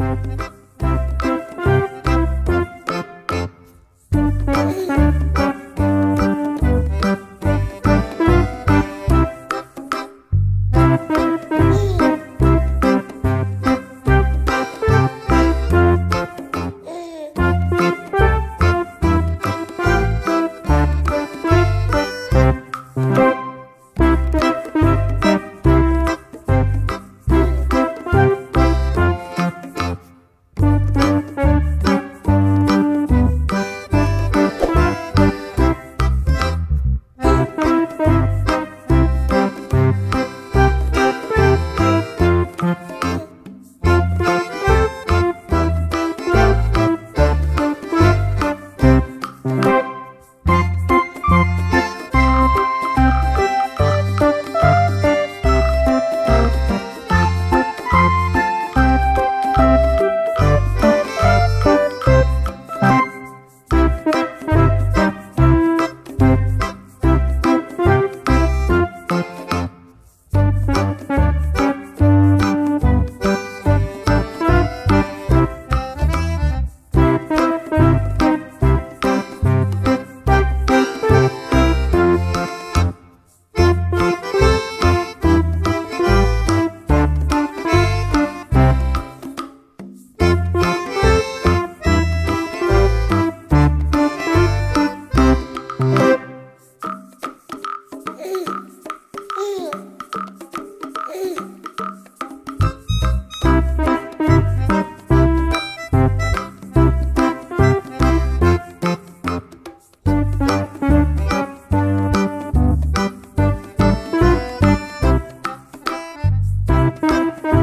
Bye. Música